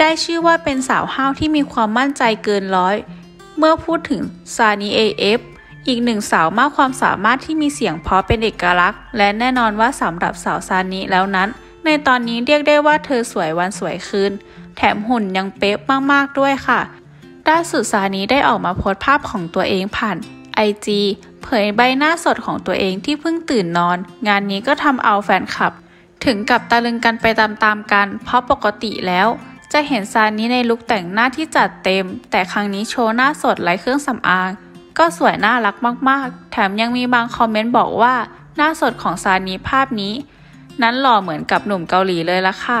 ได้ชื่อว่าเป็นสาวห้าวที่มีความมั่นใจเกินร้อย เมื่อพูดถึงซานีเอเอฟอีกหนึ่งสาวมากความสามารถที่มีเสียงเพราะเป็นเอกลักษณ์ และแน่นอนว่าสำหรับสาวซานีแล้วนั้น ในตอนนี้เรียกได้ว่าเธอสวยวันสวยคืน แถมหุ่นยังเป๊ะมากๆด้วยค่ะล่าสุดซานีได้ออกมาโพสต์ภาพของตัวเองผ่านไอจีเผยใบหน้าสดของตัวเองที่เพิ่งตื่นนอน งานนี้ก็ทำเอาแฟนคลับ ถึงกับตะลึงกันไปตามๆกัน เพราะปกติแล้ว จะเห็นซานี้ในลุคแต่งหน้าที่จัดเต็ม แต่ครั้งนี้โชว์หน้าสดไร้เครื่องสำอาง ก็สวยน่ารักมากๆ แถมยังมีบางคอมเมนต์บอกว่า หน้าสดของซานีภาพนี้ นั้นหล่อเหมือนกับหนุ่มเกาหลีเลยละค่ะ